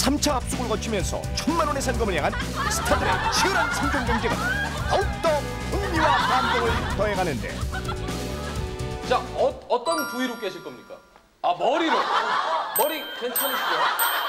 3차 압축을 거치면서 천만 원의 상금을 향한 스타들의 치열한 생존 경쟁은 더욱더 흥미와 감동을 더해가는데 자, 어, 어떤 부위로 깨실 겁니까? 아, 머리로. 머리 괜찮으시죠?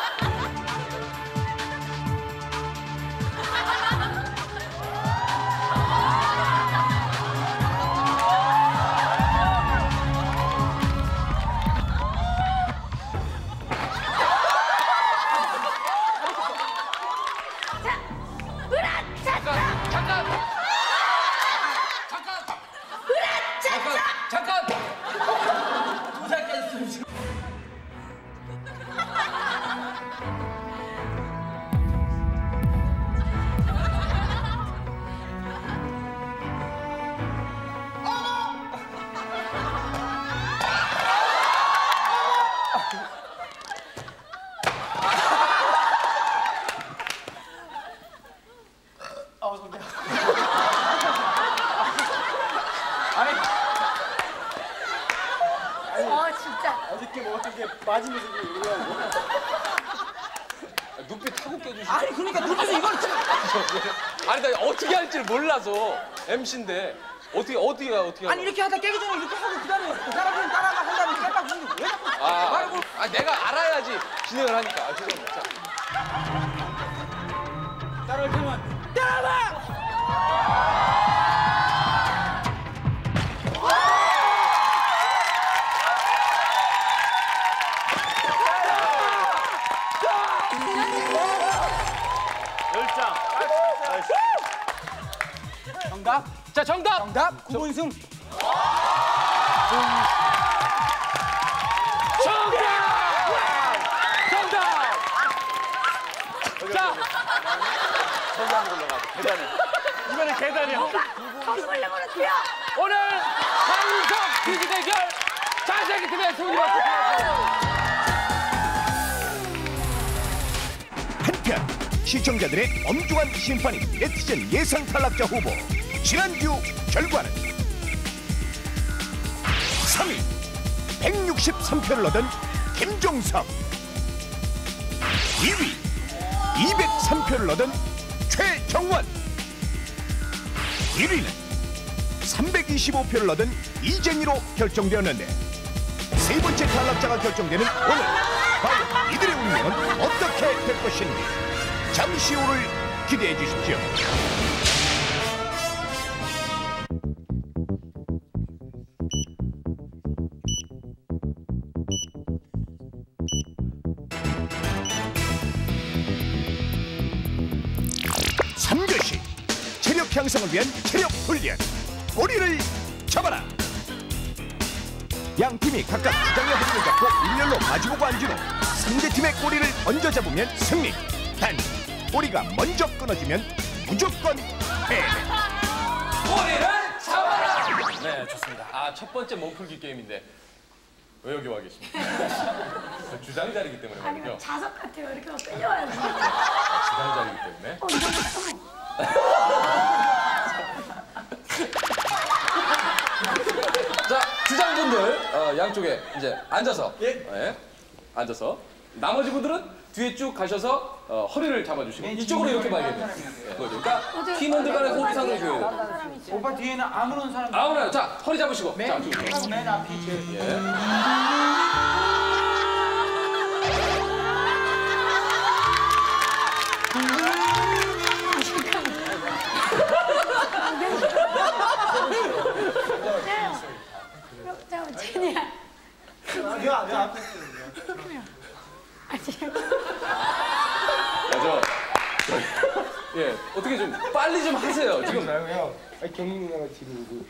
몰라서 MC인데 어떻게 어떻게 어떻게 아니 이렇게 하다 깨기 전에 이렇게 하고 그다음에 따라가면 따라가 한 다음에 깨딱 부는데 왜 자꾸 아, 아, 내가 알아야지 진행을 하니까. 아, 죄송합니다. 자, 따라올 테면 따라봐! 자 정답. 정답 구본승 정답. 자. 저기 한번 올라가. 계단에. 이번에 계단이야. 컴플레으로 뛰어. 오늘 상석 퀴즈 대결 자세기 팀의 축하합니다. 한편 시청자들의 엄중한 심판이 네티즌 예상 탈락자 후보 지난주 결과는 3위 163표를 얻은 김종석 2위 203표를 얻은 최정원 1위는 325표를 얻은 이쟁희로 결정되었는데 세 번째 탈락자가 결정되는 오늘 과연 이들의 운명은 어떻게 될 것인지 잠시 후를 기대해 주십시오. 체력 향상을 위한 체력 훈련 꼬리를 잡아라 양 팀이 각각 주장의 허리를 잡고 일렬로 마주보고 앉은 후 상대팀의 꼬리를 먼저 잡으면 승리 단 꼬리가 먼저 끊어지면 무조건 패배 꼬리를 잡아라. 네, 좋습니다. 아, 첫 번째 몸풀기 게임인데 왜 여기 와 계십니까? 주장 자리기 때문에 아니 말이죠. 자석 같아요. 이렇게 막 끌려와야지. 주장 자리기 때문에. 어, 이거 자, 주장 분들 어, 양쪽에 이제 앉아서 예. 앉아서 나머지 분들은 뒤에 쭉 가셔서 어, 허리를 잡아주시고 이쪽으로 이렇게 봐야겠네요. 예, 그러니까 팀원들 간의 호흡 상을 줘야 돼요. 오빠 뒤에는 아무런 사람 아무나 자 허리 잡으시고 자 쭉. 맨 앞이 제일 예. 제니야. 내가 내 앞에 맞아. 예 어떻게 좀 빨리 좀 하세요 지금. 있어요 아니 경희 누나가 뒤로 오고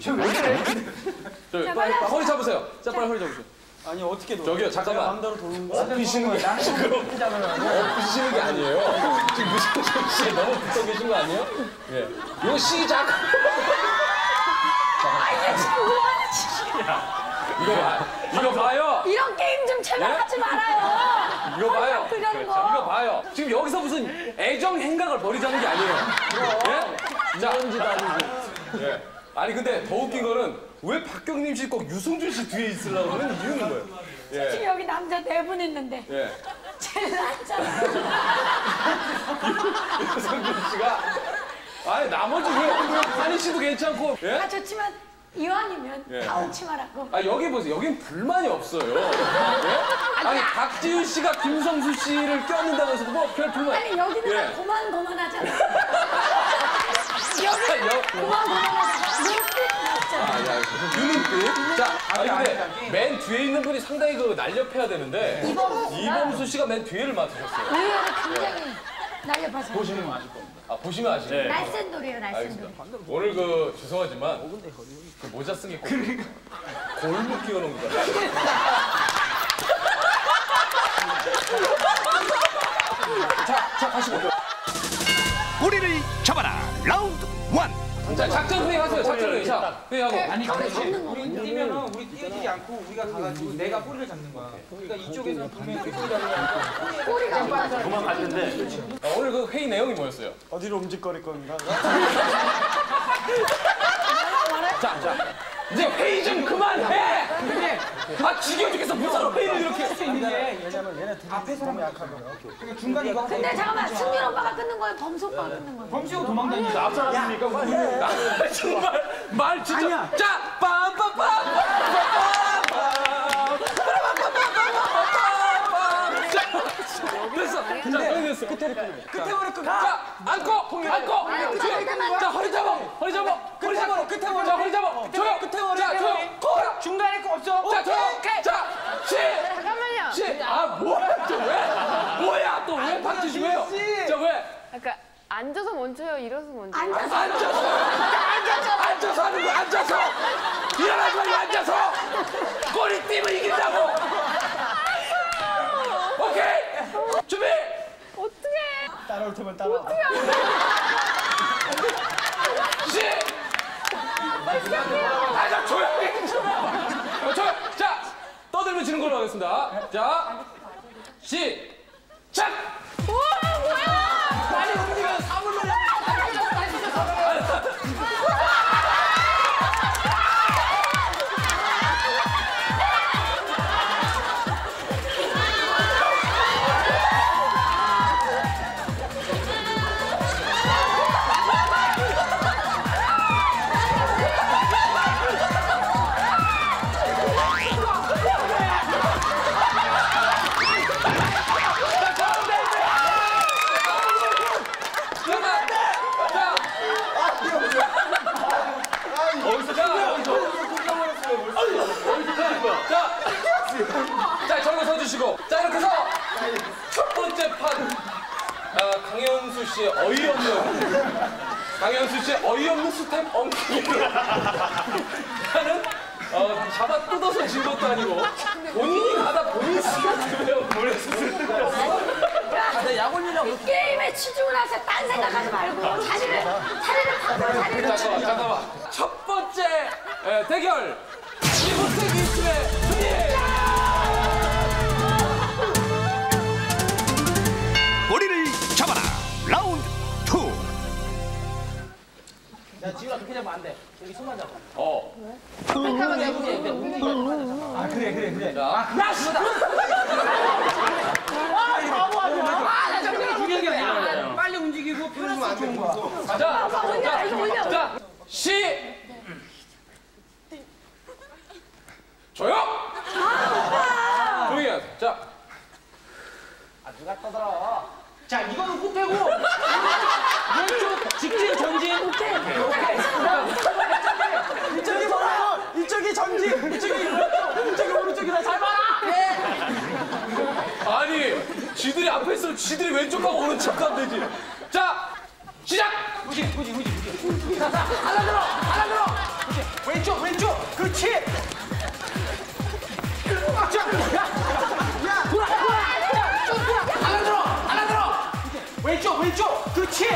저 빨리 허리 잡으세요. 자 빨리 허리 잡으세요. 아니 어떻게 도 저기요 잠깐만. 마음대로 도는 거야? 엎으시는 게 아니고 엎으시는 게 아니에요. 지금 무슨 씨 너무 붙어 계신 거 아니에요? 예. 요 시작. 이거 봐. 이거 봐요. 이런 게임 좀 제발 예? 하지 말아요. 이거 봐요. 그렇죠. 거. 이거 봐요. 지금 여기서 무슨 애정 행각을 벌이자는 게 아니에요. 예? 자, 예. 아니 근데 더 웃긴 거는 왜 박경림 씨 꼭 유승준 씨 뒤에 있으려고 하는 이유는 뭐예요? 지금 예. 여기 남자 네 분 있는데 예. 제일 낫잖아. 유승준 씨가 아니 나머지 왜 한희 씨도 괜찮고 예? 아 좋지만 이왕이면 예. 다 오지 말라고. 아 여기 보세요. 여긴 불만이 없어요. 예? 아니 박지윤 씨가 김성수 씨를 껴안는다고 해서 뭐별 불만. 아니 여기는 예. 고만 고만하잖아. 아, 여기는 여- 고만 고만하잖아. 눈빛. 아. 자, 아니 근데 맨 뒤에 있는 분이 상당히 그 날렵해야 되는데 이범수 씨가 맨 뒤에를 맡으셨어요. 의외로 굉장히 날렵하잖아. 보시면 아실 겁니다. 아 보시면 아시네. 날쌘 돌이에요 날쌘 돌. 오늘 그 죄송하지만 그 모자 쓴게꼭 골목 끼워놓은 거 같아요. 자, 작전 회의하세요. 작전 회의. 자, 회의하고. 아니 저를 근데 잡는 거. 우리 뛰면은 우리 뛰지 않고 우리가 가가지고 내가 꼬리를 잡는 거야. 그러니까 이쪽에서 보면 이렇게 꼬리 잡는 거야. 꼬리가 빠져. 아, 오늘 그 회의 내용이 뭐였어요? 어디로 움직거릴 건가? 자, 자. 이제 회의 좀 그만해! 근데 아 죽여 죽겠어. 무사로 어. 회의를 이렇게 할 수 있는 게. 왜냐면 얘네 둘이 앞에 사람 약하고요 그러니까 중간 이거 근데 잠깐만. 승률 오빠가 끊는 거예요? 범수 오빠가 네. 끊는 거예요? 범수가 도망다니니까 앞사람이니까? 정말 말 진짜. 아니야. 자 빰빰빰. 자, 자, 허리 잡아, 허리 잡아, 허리 잡아, 끝에 머리. 자, 허리 잡아, 조용, 끝에 머리. 자, 조용, 코, 중간에 거 없어. 자, 조용, 자, 시, 잠깐만요. 시, 아, 뭐야, 또 왜, 뭐야, 또 왜, 박지수 왜요? 자, 왜? 그러니까 앉아서 먼저요, 일어서 먼저. 앉아서. 앉아서, 앉아서, 앉아서 하는 거야, 앉아서, 일어나지 말고 앉아서, 꼬리 뛰면 이긴다고. 오케이, 준비. 따라올 테면 따라와. 시! 아, 자, 조용히 조용. 자, 떠들면 지는 걸로 하겠습니다. 자, 시 씨의 어이없는 스텝 엉키기로 하는 어, 잡아 뜯어서 진 것도 아니고 본인이 가다 본인 모래 스스로 내 약올리려고. 이 게임에 치중을 하세요. 딴 생각하지 말고 자리를 자리를 바꿔 자리를. 잠깐만, 잠깐만. 첫 번째 에, 대결 그렇게 잡으면 안 돼. 여기 손만 잡아. 어. 아 그래 그래 그래. 자, 야 씨. 아 이거 바보하지 마. 아나 정말 중요한 게 아니야. 빨리 움직이고 플러스 좋은 거야. 자, 올려. 자, 시! 조용! 조용히 하세요. 자, 누가 떠들어? 자 이거는 후퇴고 왼쪽 직진 전진. 이쪽이 이쪽이 전진. 이쪽이 왼쪽. 이쪽이 오른쪽이다. 잘 봐라. 아니, 지들이 앞에 있으면 지들이 왼쪽하고 오른쪽하면 되지. 자, 시작! 후지 후지 후지 후지. 하나 들어 하나 들어. 후지. 왼쪽 왼쪽. 그렇지. 자, 야, 야, 돌아, 돌아, 자, 쭉 돌아. 하나 들어, 하나 들어. 왼쪽, 왼쪽, 그렇지.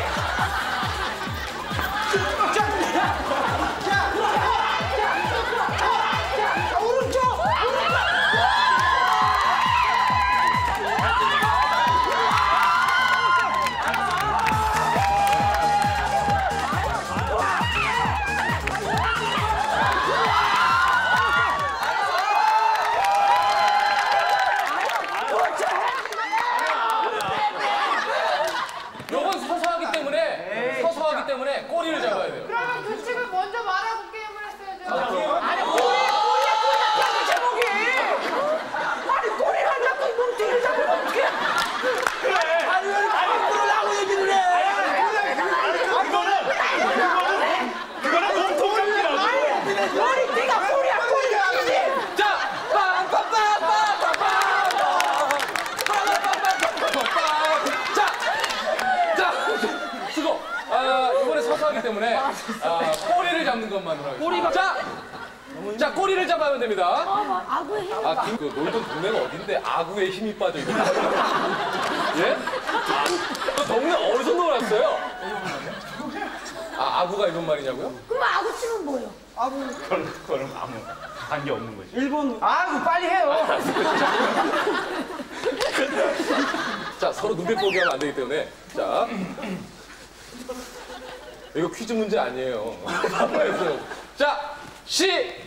때문에 꼬리를 잡아야 돼요. 그러면 그 규칙을 먼저 말하고 게임을 했어야죠. 하겠습니다. 꼬리가 자, 자 꼬리를 잡아야 됩니다. 어, 아구의 힘. 아, 그, 그 놀던 동네가 어딘데 아구에 힘이 빠져 있는 예? 그 동네 어디서 놀았어요? 아, 아구가 이런 말이냐고요? 그럼 아구 치면 뭐예요? 일본 아이고 빨리 해요. 자, 서로 눈빛 보기 하면 안 되기 때문에. 자. 이거 퀴즈 문제 아니에요. 자, 시!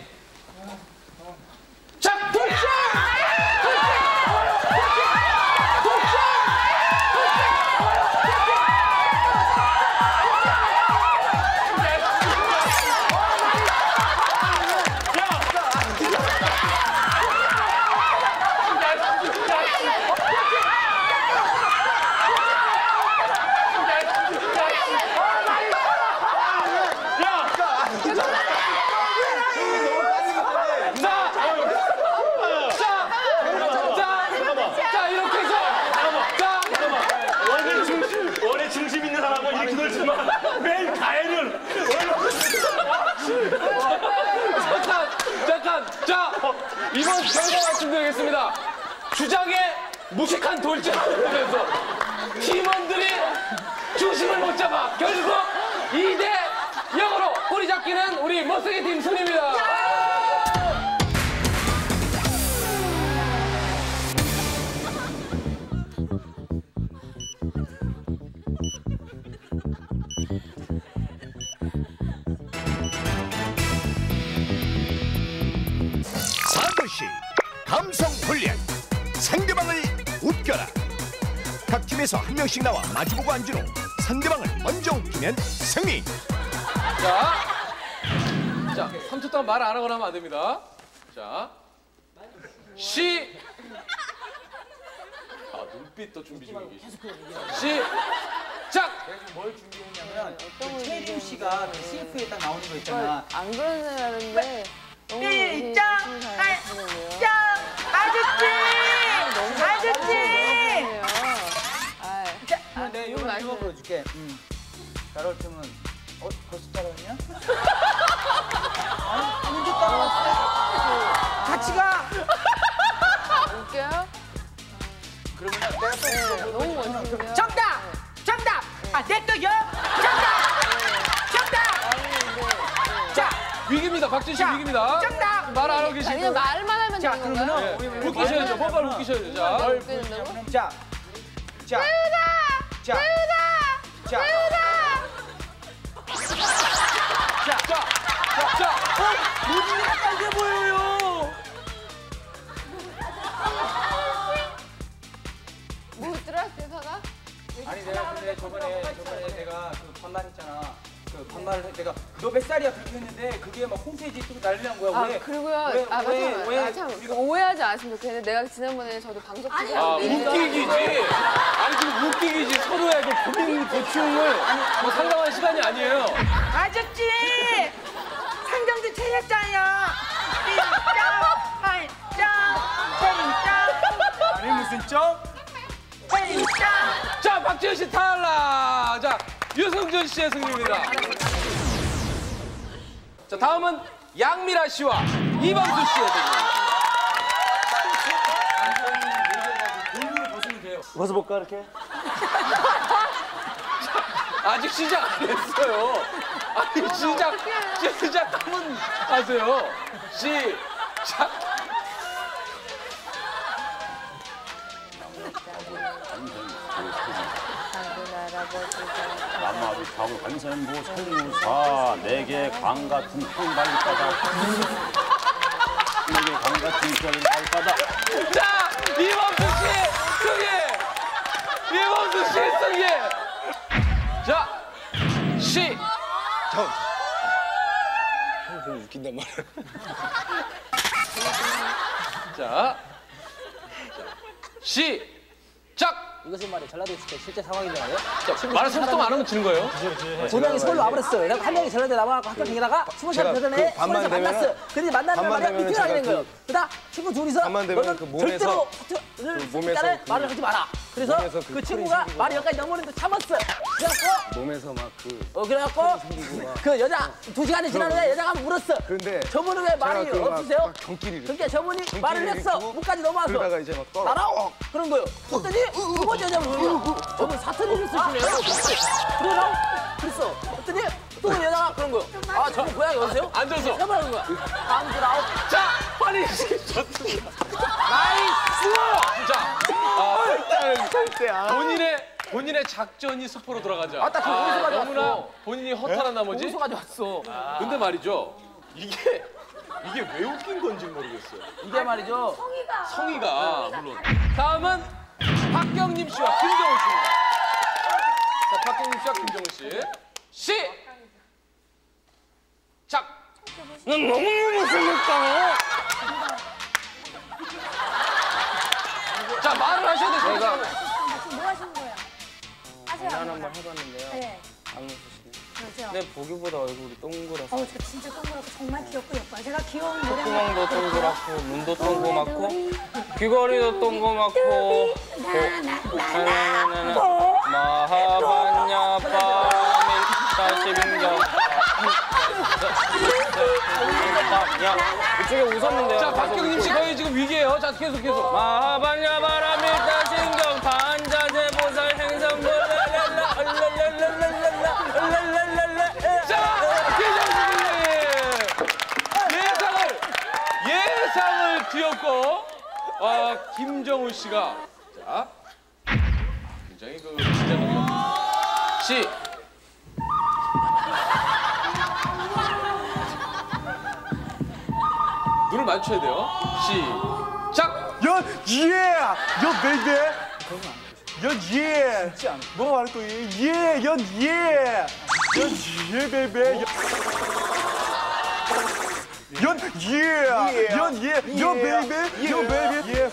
돌진하면서 마주보고 앉은 후 상대방을 먼저 웃기면 승리 자, 자, 3초 동안 말 안 하거나 하면 안 됩니다. 자, 시. 아, 눈빛도 준비 중이기. 시. 작. 최림 씨가 그 CF에 딱 나오는 거 있잖아. 안 그런 줄 알았는데 너무 삐, 열심히 짱! 아저씨! 너무 아저씨! 아, 아, 맛있네. 이거 보여줄게. 음. 따라올 때면 어 벌써 따라왔냐? 아, 언제 따라왔어? 같이 가. 웃겨요? 그러면 내가 네, 또 너무 멋있네요. 정답! 정답! 아! 정답! 정답! 아니, 네. 자, 위기입니다. 박진 씨 자, 위기입니다. 정답! 말 안 하고 자. 그냥 말만 하면 자, 되는 건가요? 네. 웃기셔야죠. 뭘 뽀뽀를 웃기셔야죠. 자. 자, 자, 자, 자, 자, 자, 자, 자. 어? 무지개가 빨개 보여요. 뭐 들어왔어요, 사가? 아니 내가 근데 저번에 저번에 내가 그 반말했잖아. 그 반말을 해- 내가 너 몇 살이야 그렇게 했는데 그게 막 홈페이지에 뜨고 난리 난 거야. 아, 왜? 그리고요. 왜, 아, 왜, 맞아요. 왜 아, 참, 오해하지 않았으면 좋겠는데 내가 지난번에 저도 방송 아니, 아, 네. 웃기기지. 아니, 지금 웃기기지. 서로의 그 고민 고충을 뭐 상담할 시간이 아니에요. 아저씨 상정도 틀렸잖아요. 띵짱, 하이짱, 땡짱. 아니 무슨 짱? 땡짱. 자, 박지현 씨 탈락. 자, 유승준 씨의 승리입니다. 자, 다음은 양미라 씨와 이범수 씨의 승리입니다. 벗어볼까 이렇게? 아직 시작 안 했어요. 아니, 시작, 시작하면 하세요. 시작. 아비 가고 관세음보 설무사 내게 강 같은 평발바다 내게 강 같은 별발바다 자, 이범수 씨 승리! 이범수 씨 승리! 자, 시. 좀 웃긴단 말이야. 자, 시작! 이것은 말이야 전라도 있을 때 실제 상황이잖아요. 자, 말을 30분 안 하면 지는 거예요. 두 명이 서울로 와버렸어. 왜냐면 한 명이 전라도에 남아갖고 학교 다니다가 스무 살그 반만 서울에서 만났어. 근데 만나는 말이야 미팅을 하게 된 제가 거예요. 그다 친구 둘이서 너는 그 몸에서- 절대로 그 사투를 몸에서 쓰니까는 그- 말을 하지 마라. 그래서 그, 그 친구가 말이 여기까지 넘어오는데 참았어. 그래갖고 몸에서 막그 어 그래갖고 그 여자 두 시간이 지났는데 여자가 물었어. 그런데 저분은 왜 말이 그막 없으세요? 막 경기를 그러니까 저분이 말을 했어. 목까지 넘어왔어. 그러다가 이제 막 떨어. 나라고 그런 거요. 그랬더니 두 번째 여자분 그러요. 저분 사투리를 쓰시네요. 그러라고 그랬어. 그랬더니 또 여자가 그런 거요. 아 저분 고향이 어디세요? 앉아서. 해보라는 거야. 다음 줄 아홉. 자, 빨리 좋습니다. 나이스! 자, 아, 본인의 본인의 작전이 수포로 돌아가자. 아따, 그 운수 가져왔어. 너무나 본인이 허탈한 나머지. 공수 가져왔어. 근데 말이죠, 이게 이게 왜 웃긴 건지 모르겠어요. 이게 말이죠. 성이가 성의가 물론. 다음은 박경림 씨와 김정은 씨입니다. 자, 박경림 씨와 김정은 씨. 시. 작. 난 너무너무 못생겼다. 자, 말을 하셔야 돼요. 지금 뭐 하시는 거예요? 하세요. 난 한번 해봤는데요. 네. 박명수 씨. 그러세요. 근데 보기보다 얼굴이 동그랗고 어우, 저 진짜 동그랗고 정말 귀엽고 예뻐요. 제가 귀여운 노래 구멍도 동그랗고 눈도 동그맣고 귀걸이도 동그맣고 나나나나 마하반야 파민 사시빙정 야 이쪽에 웃었는데요. 자, 박경림 씨 거의 지금 위기예요. 자, 계속 계속. 마하반야 바람일 아 김정훈 씨가 자 굉장히 그 긴장감이 시 눈을 맞춰야 돼요. 시작. 연 예! 연 베이비! 연 예! 뭐가 말할 거야? 예! 연 예! 연 예, 베이비! 연 예! 연 예! 연 베이비! 연 베이비! 예!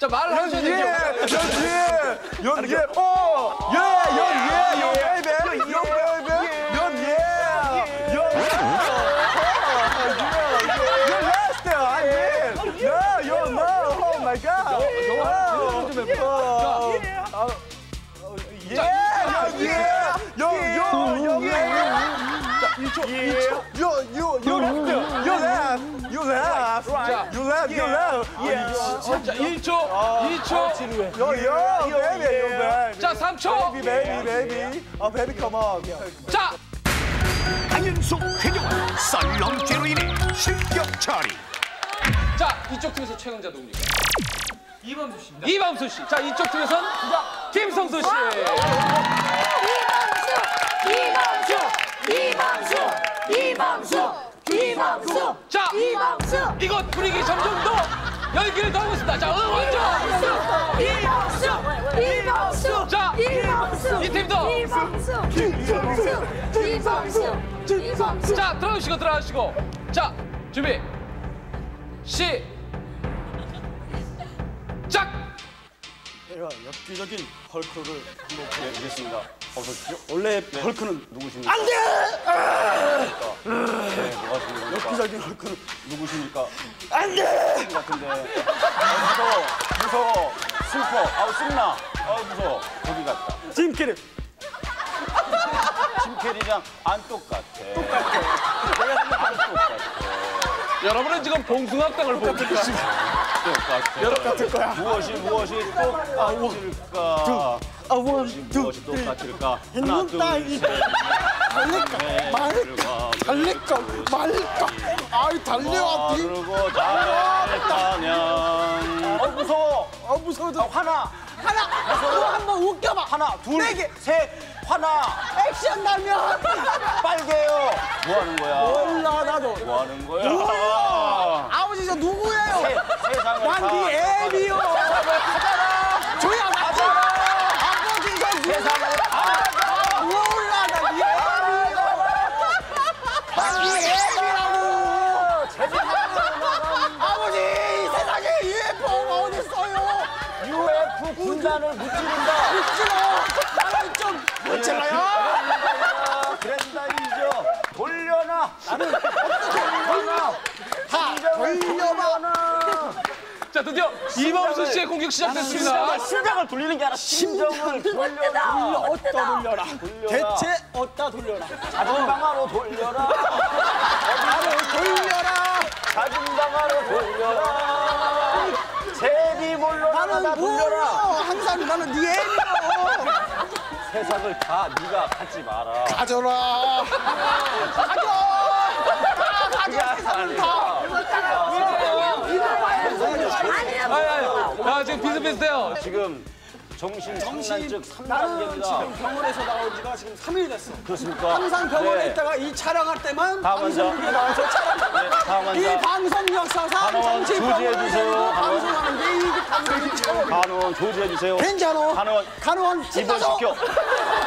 자 말을 하셔야 예! 되죠. 연 예! 연 예! 오! 예! 연 예! 연 베이비! 연 베이비! 자, 1초, 1초. 요, 요, 요, left, you left, you left, 자. you left, you left. 자 1초, 2초, Yo, yo, baby, yo, baby. 자 3초. Baby, baby, baby. Oh, baby, come on. 자 강윤수 회장은 썰렁죄로 인해 실격 처리 자, 이쪽 팀에서 최강자 누굽니까? 이범수 씨입니다. 이범수 씨. 자, 이쪽 팀에선 김성수 씨. 이범수! 이범수! 이범수! 이범수! 자, 이범수! 이곳 분위기 점점 더 열기를 더 하고 있습니다. 자, 응원 좀. 이범수! 이범수! 자, 이범수! 이 팀도. 이범수! 이범수! 이범수! 이범수! 자, 들어주시고 들어가시고. 자, 준비. 시. 작. 제가 엽기적인 헐크를 한번 보여드리겠습니다. 원래 헐크는 누구십니까? 안 돼! 네, 뭐가 중요합니까? 엽기적인 헐크는 누구십니까? 안 돼! 같은데. 아, 무서워, 무서워, 슬퍼, 아우 신나, 아우 무서워. 거기 같다. 짐 캐리. 짐 캐리랑 안 똑같아. 똑같아. 내가 생각하는 똑같아. 여러분은 지금 봉숭아학당을 보고 계십니다. 똑같아. 똑같을 거야. 무엇이 무엇이 똑같을까? 아, 원, 무엇이 무엇이 똑같을까? 하나, 둘, 셋. 달릴까? 말까? 달릴까? 말까? 아이, 달려와. 다르고 다르다면. 어 무서워. 아, 무서워도. 하나, 하나, 너 한번 웃겨봐. 하나, 둘, 셋, 하나. 액션 나면. 빨개요. 뭐 하는 거야? 몰라, 나도. 뭐 하는 거야? 아버지, 저 누구예요? 세, 세상을 다. 난네 애비요. 가잖아. 조야, 가잖아. 아버지, 저 세상을 다. 몰라, 나네 애비요. 난네 애비라고. 아버지, 이 세상에 UFO가 어딨어요? UF 군단을 무찌른다. 싫어. 나는 좀 못질러요. 그랜다이죠. 돌려놔. 나는 돌려놔. 다, 공격 시작됐습니다. 심장을 돌리는 게 아니라 심정을 돌려라. 어디다 돌려라. 대체 어디다 돌려라. 자존방아로 돌려라. 나를 돌려라. 자존방아로 돌려라. 제비 몰려라 다 나는 몰라. 돌려라. 항상 나는 네 애미로. 세상을 다 네가 갖지 마라. 가져라. 가져. 가져. 세상을 다. 아니, 아니. 야, 지금 비슷비슷해요. 지금 정신 상난증 나는 3단계입니다. 지금 병원에서 나온 지가 지금 3일 됐어. 그렇습니까? 항상 병원에 네. 있다가 이 촬영할 때만 다음. 방송국에 나와서 촬영. 네, 다음 이 환자. 방송 역사상 정치병원을 조지해주세요. 데리고 한원. 방송하는데 이 방송이 처음. 간호원 조지해 주세요. 괜찮아. 간호원 간호원 진나줘. 시켜.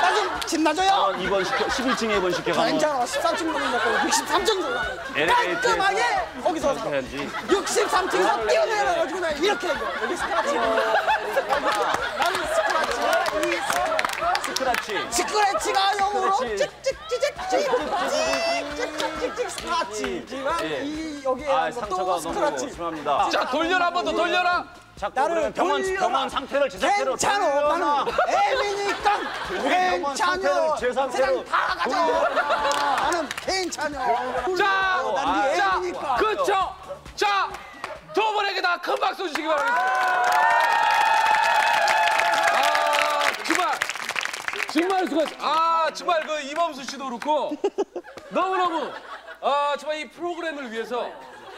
나좀 진나줘요. 간호원 입원 시켜. 11층에 입원 시켜. 괜찮아. 13층 넘는다고 63층 정도. LAT에서 깔끔하게 거기서 살아. 해야지. 63층에서 뛰어내려가지고 이렇게. 여기 스크라치. 스크라치. 스크래치가 영어로 스크래치. 찍찍찍찍찍찍찍찍찍찍 스크라치지만 예. 이 여기에 아, 한 상처가 것도 너무 스크라치. 심합니다. 자, 돌려라, 한 번 더 돌려라. 자꾸 나를 그러면 병원 돌려라. 병원 상태를 제 상태로 괜찮아. 돌려놔. 나는 애미니까 병원 상태를 괜찮아. 제 상태로 세상 다 가져. 나는 괜찮아. 자, 난네 자, 애미니까. 그쵸. 자, 두 분에게 다 큰 박수 주시기 바랍니다. 아, 정말, 정말 수고하셨 아, 정말 그 이범수 씨도 그렇고, 너무너무, 아, 정말 이 프로그램을 위해서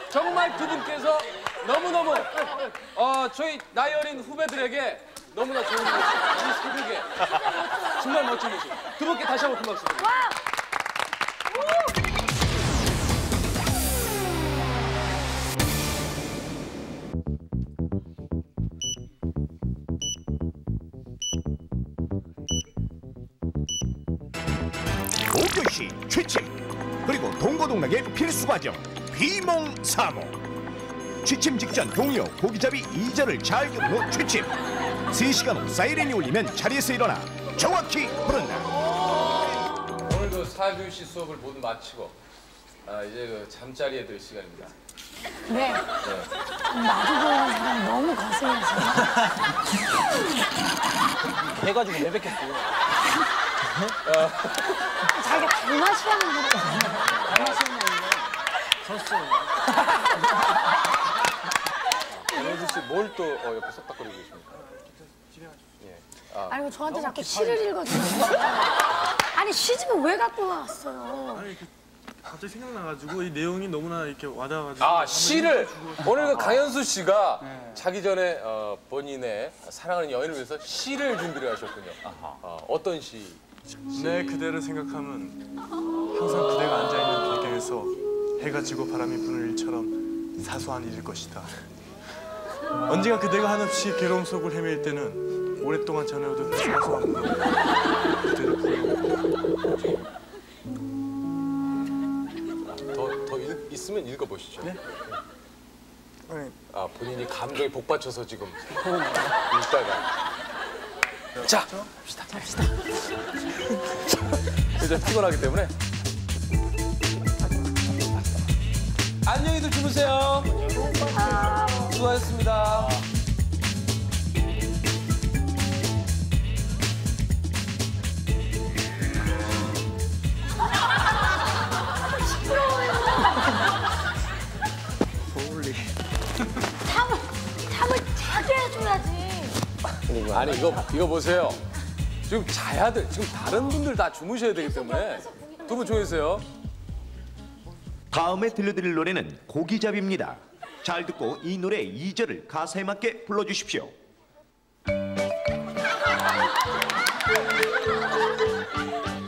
정말 두 분께서 너무너무, 어, 저희 나이 어린 후배들에게 너무나 좋은 모습, 이 새벽에 정말 멋진 모습. 두 분께 다시 한번 큰 박수 드립니다. 동고동락의 필수 과정 비몽사몽 취침 직전 동요 고기잡이 2절을 잘후 취침 3시간 후 사이렌이 울리면 자리에서 일어나 정확히 부른다 오늘 그 사교시 수업을 모두 마치고 아, 이제 그 잠자리에 들 시간입니다. 네. 마주보는 사람 너무 거슬려서. 해가지고 내뱉겠어요. 자기가 달마시라는 거라. 연수 씨뭘또 어, 옆에 쏙닥거리고 계십니까? 아니 저한테 자꾸 시를 읽어주세요. 아니 시집은 왜 갖고 왔어요? 갑자기 생각나가지고 이 내용이 너무나 이렇게 와닿아가지고 아 시를 오늘 그 강현수 씨가 자기 전에 어, 본인의 사랑하는 여인을 위해서 시를 준비를 하셨군요. 어, 어떤 시? 내 그대를 생각하면 항상 그대가 앉아있는 배경에서 해가 지고 바람이 부는 일처럼 사소한 일일 것이다. 언젠가 그대가 한없이 괴로움 속을 헤맬 때는 오랫동안 전해오던 그 사소한 것 그대를 부르고. 더, 더 읽, 있으면 읽어보시죠. 아 본인이 감정에 복받쳐서 지금 읽다가 자 갑시다. 갑시다. 이제 피곤하기 때문에. 안녕히들 주무세요. 수고하셨습니다 해줘야지. 아니 이거 이거 보세요. 지금 자야 돼. 지금 다른 분들 다 주무셔야 되기 때문에. 두 분 조용히세요. 다음에 들려드릴 노래는 고기잡입니다. 잘 듣고 이 노래 2절을 가사에 맞게 불러주십시오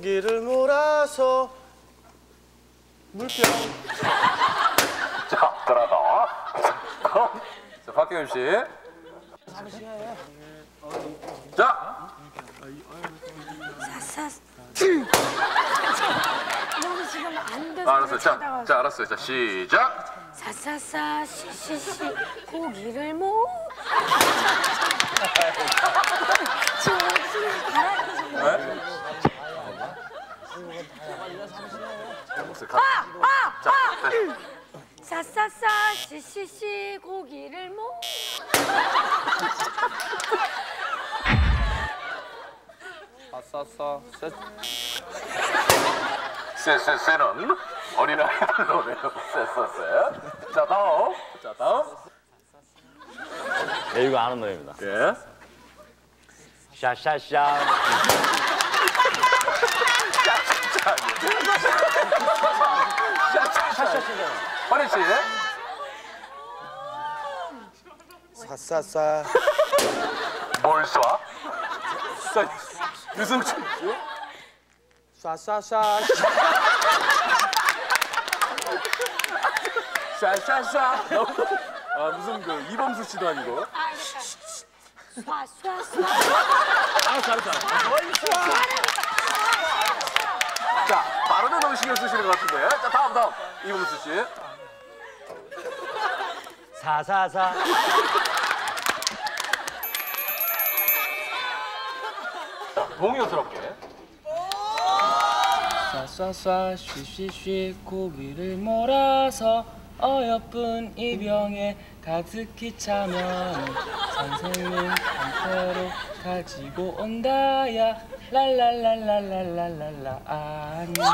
고기를 몰아서 물병 자, 들어가. 자, 박경임 씨. 자, 지금 안 돼서 알았어요. 자. 자, 알았어요. 자, 시작. 사사사 시시시 고기를 모 지금 지금 바라면서 네? 아! 아! 자, 아! 네. 사사사 시시시 고기를 모 아싸싸. 쎄쎄쎄는 어린아이들 노래로 쎄쎄쎄. 자, 다음. 자, 다음. 네, 이거 아는 노래입니다. 예. 샤샤샤. 허리 씨. 싸싸싸 뭘 쏴? 쏴. 유승준 씨. 싸싸싸 샤샤샤. 아, 무슨 그 이범수 씨도 아니고. 쏴쏴쏴 알았어, 알았어. 자, 발음에 너무 신경 쓰시는 것 같은데. 자, 다음, 다음. 이범수 씨. 사사사. 동요스럽게. 쏴쏴쏴 쉬쉬쉬 고기를 몰아서 어여쁜 이 병에 가득히 차면 선생님 한테로 가지고 온다야 랄랄랄랄랄랄랄라 안녕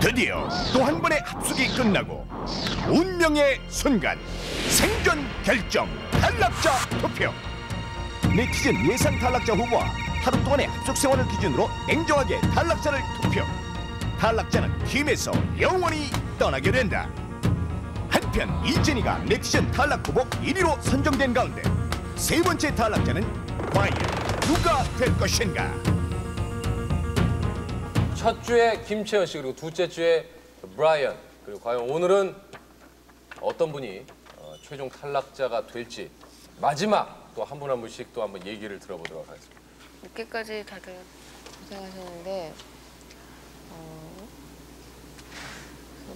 드디어 또 한 번의 합숙이 끝나고 운명의 순간. 생존 결정. 탈락자 투표. 네티즌 예상 탈락자 후보와 하루 동안의 합숙 생활을 기준으로 냉정하게 탈락자를 투표. 탈락자는 팀에서 영원히 떠나게 된다. 한편 이진이가 네티즌 탈락 후보 1위로 선정된 가운데 세 번째 탈락자는 과연 누가 될 것인가? 첫 주에 김채연 씨 그리고 둘째 주에 브라이언. 그리고 과연 오늘은 어떤 분이 어, 최종 탈락자가 될지 마지막 또 한 분 한 분씩 또 한번 얘기를 들어보도록 하겠습니다. 늦게까지 다들 고생하셨는데 어,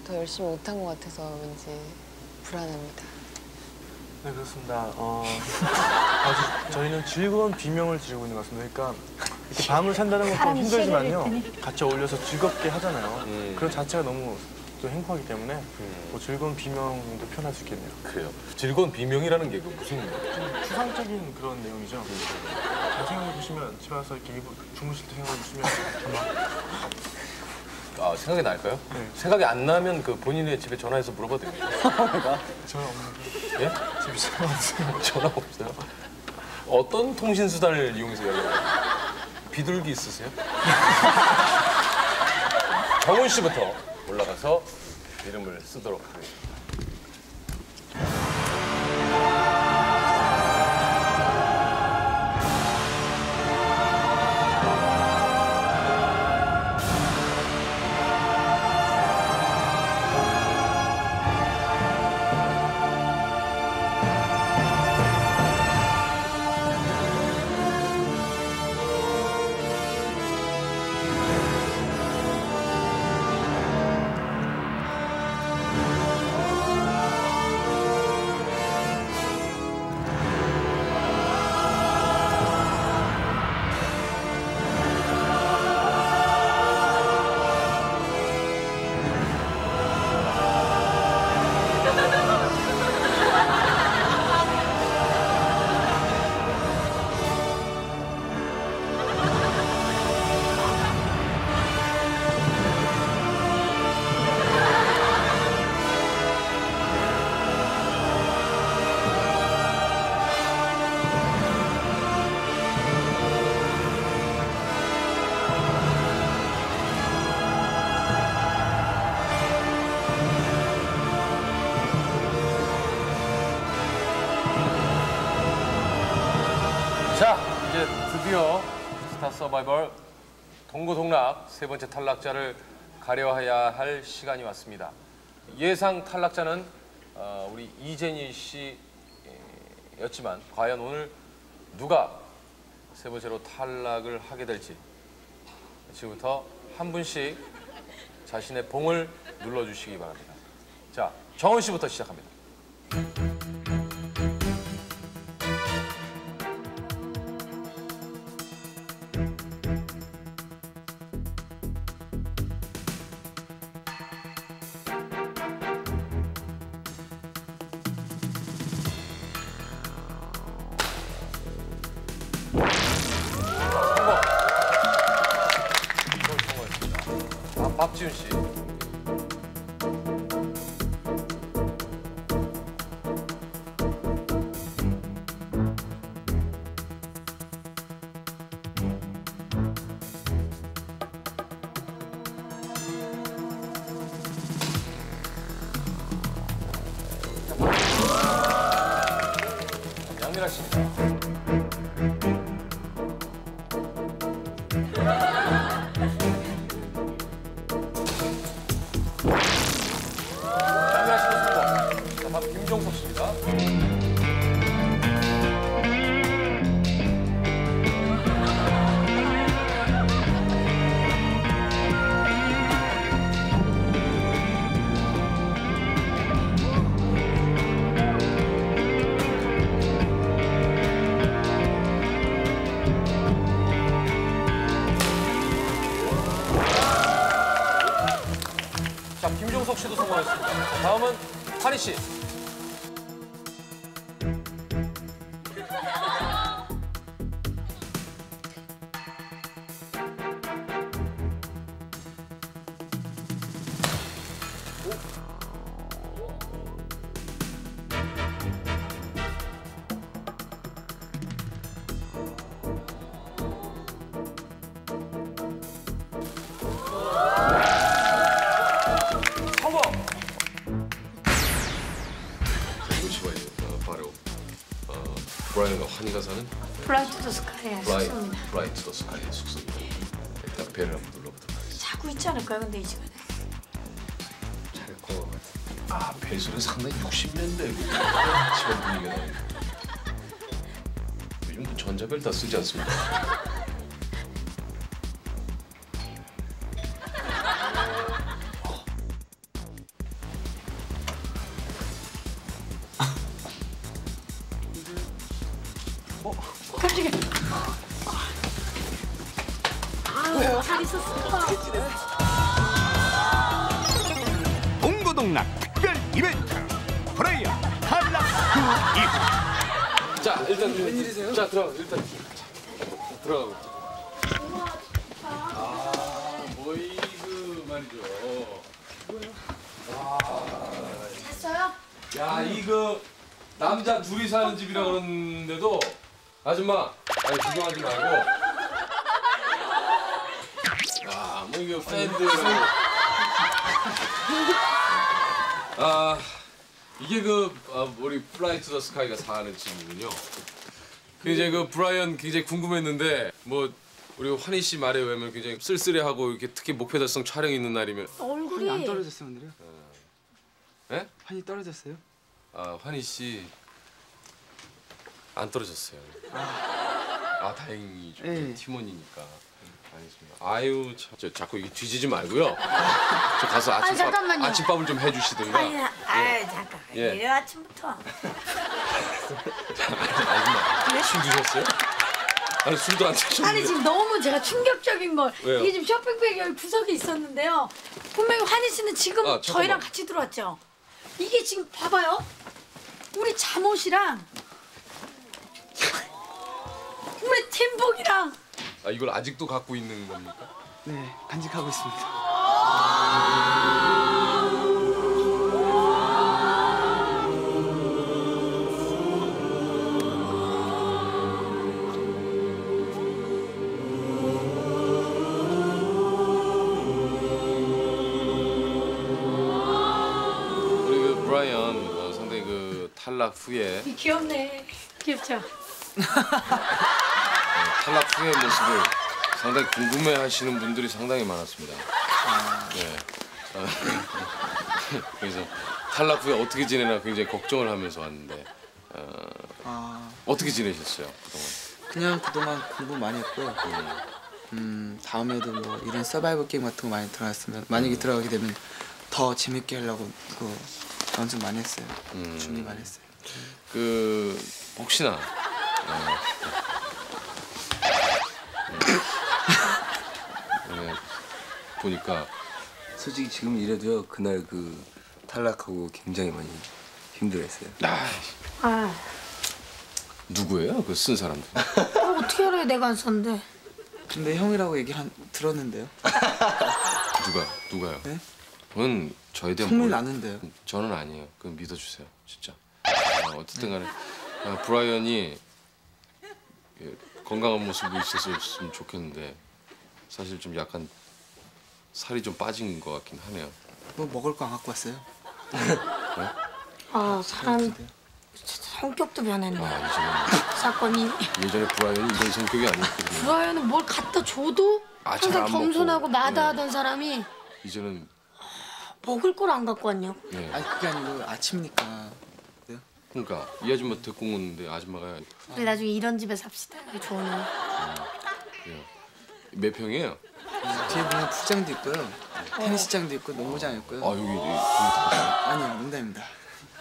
더 열심히 못한 것 같아서 왠지 불안합니다. 네 그렇습니다. 어, 아주 저희는 즐거운 비명을 지르고 있는 것 같습니다. 그러니까 이렇게 밤을 샌다는 것도 힘들지만요. 같이 어울려서 즐겁게 하잖아요. 그런 자체가 너무 또 행복하기 때문에 뭐 즐거운 비명도 표현할 수 있겠네요. 그래요. 즐거운 비명이라는 게그 무슨 좀 추상적인 그런 내용이죠. 잘 생각해 보시면 집에 와서 이렇게 주무실 때 생각해 보시면 아, 생각이 날까요? 네. 생각이 안 나면 그 본인의 집에 전화해서 물어봐도 됩니까? 전화 없는데 예? 집에 전화 없어요. 전화 없어요? 어떤 통신 수단을 이용해서 연락해요? 비둘기 있으세요? 정훈 씨부터 올라가서 이름을 쓰도록 하겠습니다. 드디어 스타 서바이벌 동고동락 세 번째 탈락자를 가려야 할 시간이 왔습니다. 예상 탈락자는 어, 우리 이재니 씨였지만 과연 오늘 누가 세 번째로 탈락을 하게 될지 지금부터 한 분씩 자신의 봉을 눌러주시기 바랍니다. 자, 정원 씨부터 시작합니다. to the Sky의 브라이 숙소입니다. Fly to the Sky의 숙소입니다. 일단 벨을 한번 눌러보도록 하겠습니다. 자고 있지 않을까요? 근데 이 시간에. 잘것 같아요. 아 벨소리는 상당히 60년대 집안 분위기가 나요. 요즘 뭐 전자벨 다 쓰지 않습니까? 깜짝이야. 아유, 잘 있었어. 동고동락 특별 이벤트 브라이언 탈락 후 이후 자, 일단 웬일이세요? 자, 들어가. 일단 들어가고. 아, 뭐이그 말이죠. 잤어요? 야, 이거 남자 둘이 사는 집이라 그러는데도 아줌마, 아니 구경하지 말고. 와, 뭐 이거 팬들. 아, 이게 그 아, 우리 플라이 투 더 스카이가 사는 집이군요. 그 이제 그 브라이언 굉장히 궁금했는데 뭐 우리 환희 씨 말에 의하면 굉장히 쓸쓸해하고 이렇게 특히 목표 달성 촬영 있는 날이면 얼굴이 안 떨어졌어요 오늘요? 예? 판이 떨어졌어요? 아 환희 씨 안 떨어졌어요. 아 다행이죠. 예. 팀원이니까. 알겠습니다. 아유 참, 저 자꾸 이게 뒤지지 말고요. 저 가서 아침밥 잠깐만요. 아침밥을 좀 해주시든가. 아니, 아이 잠깐. 예. 이래 아침부터. 아줌마 술 드셨어요? 아니 술도 안 드셨는데. 아니 지금 너무 제가 충격적인 걸 왜요? 이게 지금 쇼핑백이 여기 구석에 있었는데요. 분명히 환희 씨는 지금 아, 잠깐만. 저희랑 같이 들어왔죠. 이게 지금 봐봐요. 우리 잠옷이랑 우리 팀복이랑 아 이걸 아직도 갖고 있는 겁니까? 네 간직하고 있습니다. 우리 그 브라이언 어, 상당히 그 탈락 후에 이 귀엽네. 귀엽죠? 탈락 후의 모습을 상당히 궁금해하시는 분들이 상당히 많았습니다. 네. 아, 그래서 탈락 후에 어떻게 지내나 굉장히 걱정을 하면서 왔는데 어, 아 어떻게 지내셨어요 그동안? 그냥 그동안 공부 많이 했고요. 음 다음에도 뭐 이런 서바이벌 게임 같은 거 많이 들어갔으면 만약에 들어가게 되면 더 재밌게 하려고 그 연습 많이 했어요. 음. 준비 많이 했어요. 그 혹시나 어, 보니까 솔직히 지금 이래도요 그날 그 탈락하고 굉장히 많이 힘들었어요. 아, 누구예요 그 쓴 사람들? 어, 어떻게 알아요? 내가 안 썼는데. 근데 형이라고 얘기를 한, 들었는데요. 누가 누가요? 네? 그건 저에 대한 선물 몰- 나는데요. 저는 아니에요. 그건 믿어주세요, 진짜. 어, 어쨌든 간에 아, 브라이언이 예, 건강한 모습으로 있었으면 좋겠는데 사실 좀 약간 살이 좀 빠진 것 같긴 하네요. 뭐 먹을 거 안 갖고 왔어요. 아, 사람 성격도 변했네. 아, 이제는 사건이. 예전에 브라이언이 이런 성격이 아니었거든요. 브라이언은 뭘 갖다 줘도 아, 항상 겸손하고 먹고. 마다하던 사람이 이제는 먹을 걸 안 갖고 왔냐고. 네. 아니 그게 아니고 아침이니까. 그러니까 이 아줌마 데리고 오는데 아줌마가 우리 나중에 이런 집에 삽시다. 좋은 거. 예, 몇 평이에요? 뒤에 보면 풀장도 있고요. 테니스장도 있고 농구장 있고요. 아 여기 여기 다 아니요 농담입니다.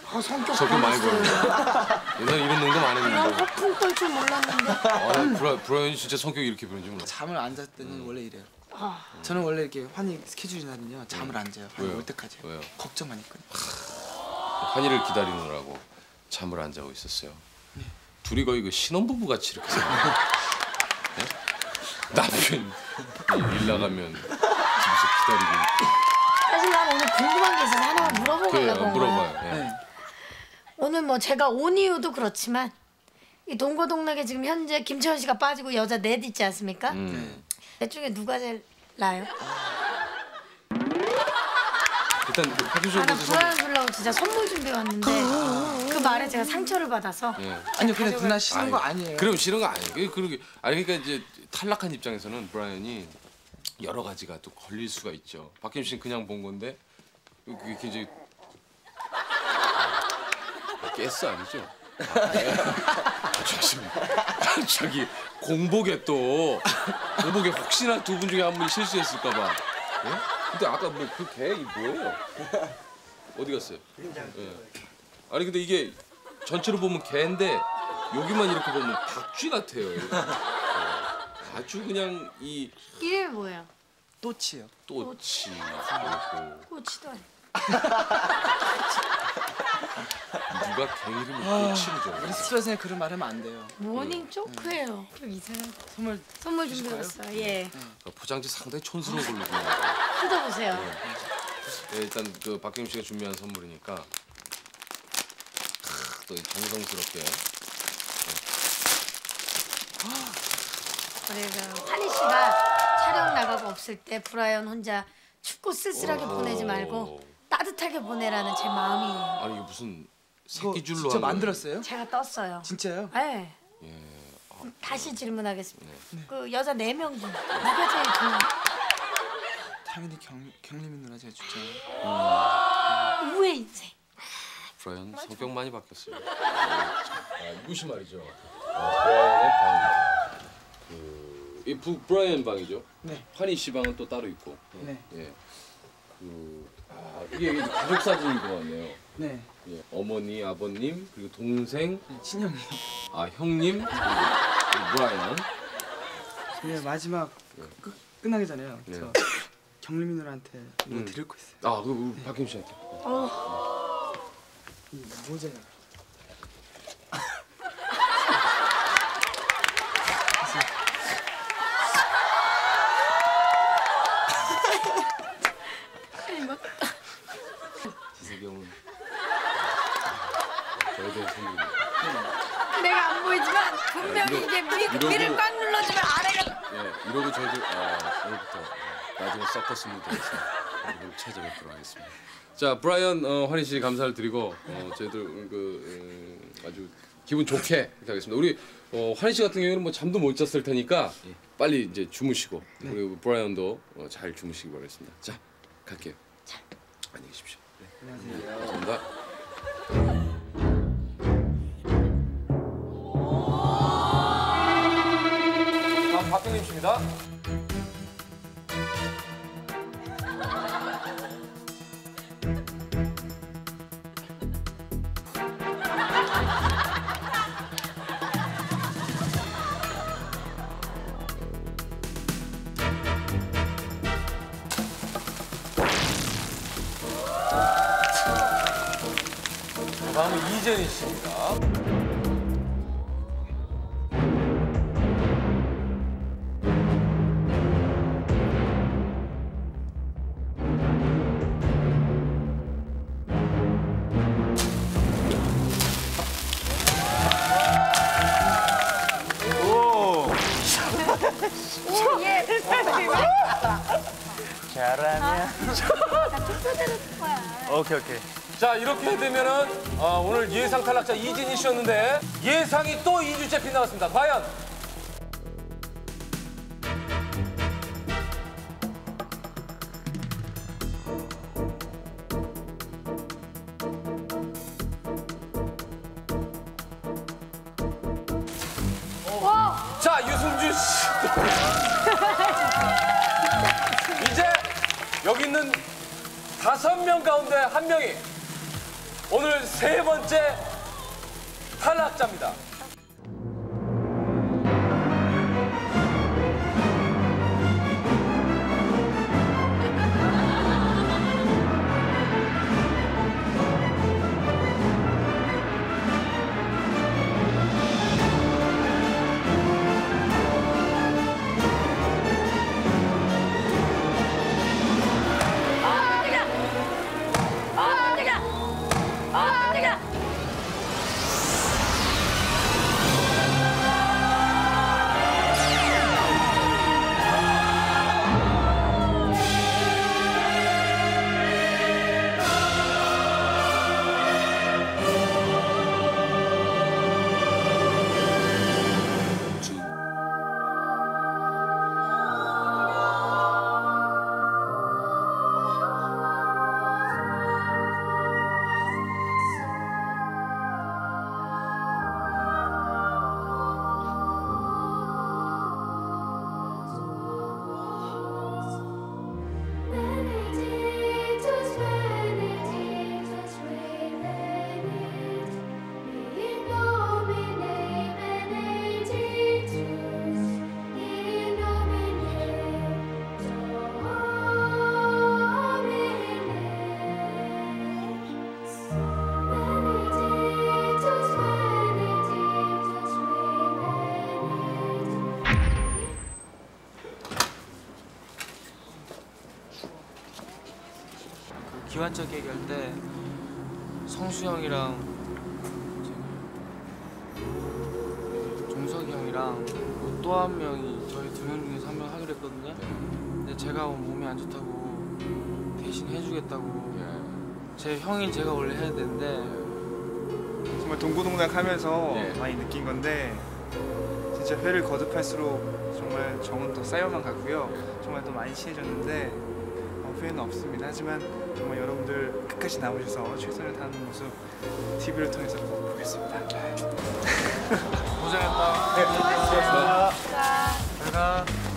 아, 성격 성격 많이. 보여요. 옛날에 이런 농담 안 했는데. 허풍 떨줄 몰랐는데. 아, 브라, 브라이언이 진짜 성격이 이렇게 변한지 몰라. 잠을 안 잘 때는 음. 원래 이래요. 아, 저는 원래 이렇게 환희 스케줄이 나면요 잠을 안 자요. 환희 왜요? 올 때까지. 왜요? 걱정만 있거든요. 한이를 기다리느라고 잠을 안 자고 있었어요. 둘이 거의 그 신혼부부 같이 이렇게. 네? 남편 일 나가면 집에서 기다리고. 사실 난 오늘 궁금한 게 있어서 하나 물어보고 그래요, 가려고 온 물어봐요. 예. 오늘 뭐 제가 온 이유도 그렇지만 이 동거동락에 지금 현재 김채원 씨가 빠지고 여자 넷 있지 않습니까? 음. 넷 중에 누가 제일 나요? 일단 그 아, 나 선수 주려고 진짜 선물 준비 해 왔는데 그 말에 제가 상처를 받아서 예. 아니요 근데 누나 싫은 거 아니에요. 그럼 싫은 거 아니에요. 그러게 아니 그러니까 이제 탈락한 입장에서는 브라이언이 여러 가지가 또 걸릴 수가 있죠. 박효신 씨는 그냥 본 건데 그게 굉장히 깼어 아니죠? 아, 네. 저기, 저기 공복에 또 공복에 혹시나 두 분 중에 한 분이 실수했을까 봐. 예? 근데 아까 뭐그개이 뭐예요? 어디 갔어요? 예. 아니 근데 이게 전체로 보면 개인데 여기만 이렇게 보면 박쥐 같아요. 예. 아주 그냥 이 이름이 뭐예요? 또치요. 또치 꼬치도 아니고 누가 개 이름을 아, 또치를 줘. 우리 스튜디오에 그런 말 하면 안 돼요. 모닝 초크예요. 좀 이상한 선물 선물 준비해왔어요. 예, 어, 포장지 상당히 촌스러운 걸로 보여요. 뜯어보세요. 네, 일단 그 박경 씨가 준비한 선물이니까 크, 또 정성스럽게 그리고 환희 씨가 촬영 나가고 없을 때 브라이언 혼자 춥고 쓸쓸하게 보내지 말고 따뜻하게 보내라는 제 마음이에요. 아니 이게 무슨 새끼줄로 진짜 한 거예요? 만들었어요? 제가 떴어요. 진짜요? 네. 예. 다시 질문하겠습니다. 네. 그 여자 네 명 중 누가 제일 좋아요? 당연히 경 경림이 누나 제일 좋죠. 우의 인생. 브라이언 성격 많이 바뀌었어요. 아, 이것이 말이죠. 아, 브라이언의 방. 그, 이 부, 브라이언 방이죠. 네. 환희 씨 방은 또 따로 있고. 네. 예. 그, 아, 이게 가족 사진인 것 같네요. 네. 예. 어머니, 아버님, 그리고 동생, 친형님. 아 형님, 브라이언. 네 마지막 끝, 끝나기 전에요. 네. 저 경림이 누나한테 이거 음. 드릴 거 있어요. 아, 그 박경 씨한테. 이 지석이 저에 대한 선물입니다. 내가 안 보이지만 분명히 이러- 이게 위, 이러고- 위를 꽉 눌러주면 아래가 예, 이러고 저희들 아, 오늘부터 어, 나중에 서커스 무대에서 여러분 찾아뵙도록 하겠습니다. 자, 브라이언 어, 환희 씨 감사를 드리고 어, 저희들 오늘 그 음, 아주 기분 좋게 이렇게 하겠습니다. 우리 어, 환희 씨 같은 경우는 뭐 잠도 못 잤을 테니까 빨리 이제 주무시고 그리고 브라이언도 어, 잘 주무시기 바라겠습니다. 자 갈게요. 안녕히 계십시오. 안녕하세요. 감사합니다. 다음 박경림 씨입니다. 이재니 씨입니다. 오예 잘하냐? 투표대로 거야 오케이 오케이. 자 이렇게 되면은 어, 예상 탈락자 이진희 씨였는데 예상이 또 2주째 빗나갔습니다. 과연 번째 탈락자입니다. 그 기완적 얘기할 때 성수 형이랑 종석이 형이랑 또 한 명이 저희 두 명 중에서 한 명 하기로 했거든요. 근데 제가 몸이 안 좋다고 대신 해주겠다고 제 형인 제가 원래 해야 되는데 정말 동고동락 하면서 네. 많이 느낀 건데 진짜 회를 거듭할수록 정말 정은 더 쌓여만 가고요. 정말 더 많이 친해졌는데 어, 후회는 없습니다. 하지만 정말 여러분들 끝까지 남으셔서 최선을 다하는 모습 TV를 통해서 꼭 보겠습니다. 고생했다. 네, 고생하셨습니다. 잘 가. 오랫동안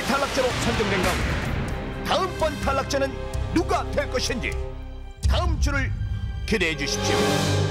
번째 탈락자로 선정된 가운데 다음번 탈락자는 누가 될 것인지 다음 주를 기대해 주십시오.